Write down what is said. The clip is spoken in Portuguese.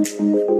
Música